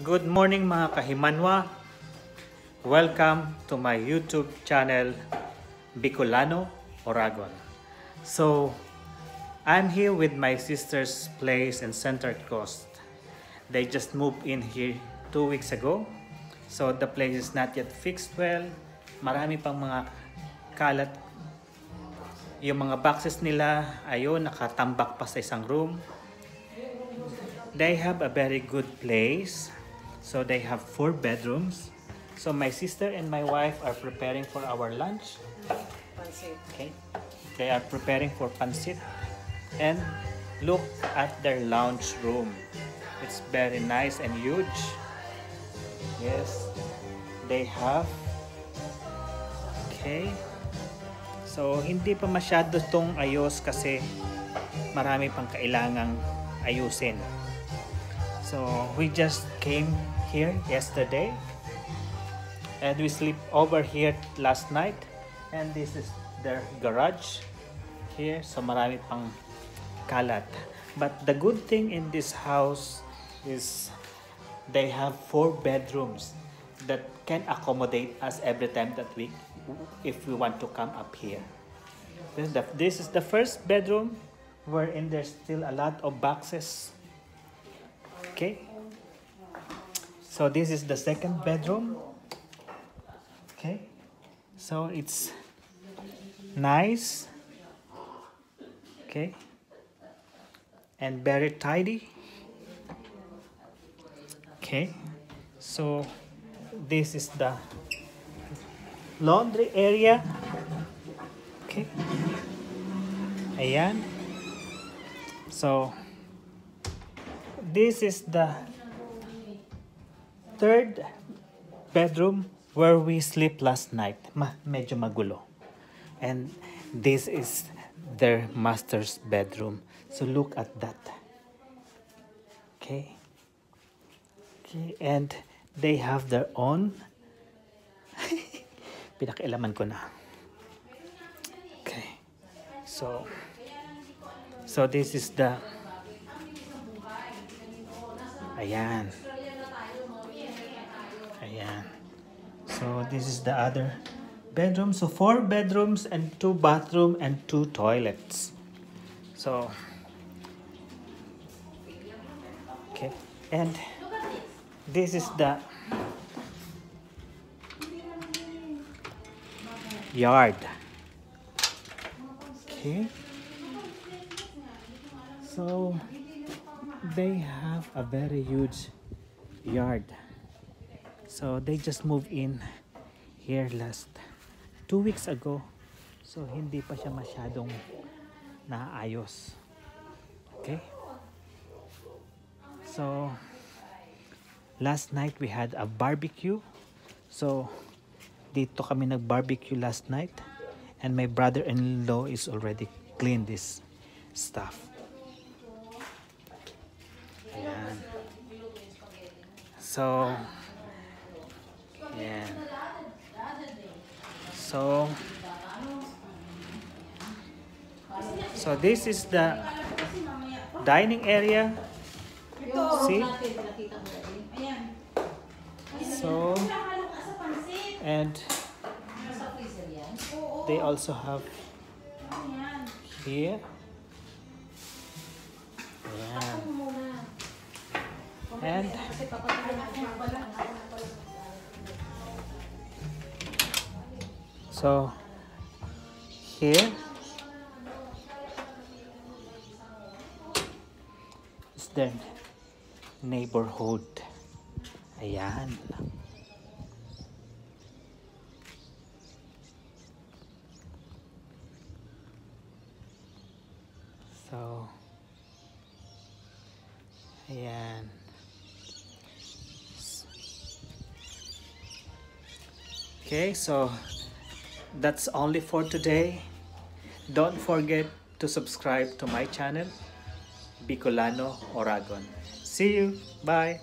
Good morning mga kahimanwa. Welcome to my YouTube channel Bicolano Oragon. So, I'm here with my sister's place in Center Coast. They just moved in here two weeks ago. So, the place is not yet fixed well. Marami pang mga kalat. Yung mga boxes nila, ayun, nakatambak pa sa isang room. They have a very good place. So they have four bedrooms. So my sister and my wife are preparing for our lunch. Pansit. Okay. They are preparing for pancit. And look at their lounge room. It's very nice and huge. Yes. They have Okay. So hindi pa masyado tong ayos kasi marami pang kailangang ayusin. So we just came here yesterday. And we sleep over here last night. And this is their garage here. So marami pang kalat. But the good thing in this house is they have four bedrooms that can accommodate us every time that we if we want to come up here. This is the, this is the first bedroom wherein there's still a lot of boxes Okay. So this is the second bedroom. Okay. So it's nice. Okay. And very tidy. Okay. So this is the laundry area. Okay. Ayan. So this is the third bedroom where we sleep last night. Ma medyo magulo. And this is their master's bedroom. So look at that. Okay. Okay, and they have their own Pinakialaman ko na. Okay. So So this is the Ayan. Ayan. So this is the other bedroom. So four bedrooms and two bathroom and two toilets. So okay. And this is the yard. Okay. So they have a very huge yard. So they just moved in here last two weeks ago. So hindi pa siya masyadong naayos. Okay? So last night we had a barbecue. So dito kami nag-barbecue last night and my brother-in-law is already cleaned this stuff. So, yan. So, so this is the dining area. See? So, and they also have here. And so here is the neighborhood. Ayan. So, ayan. Okay, so that's only for today. Don't forget to subscribe to my channel, Bicolano Oragon. See you. Bye.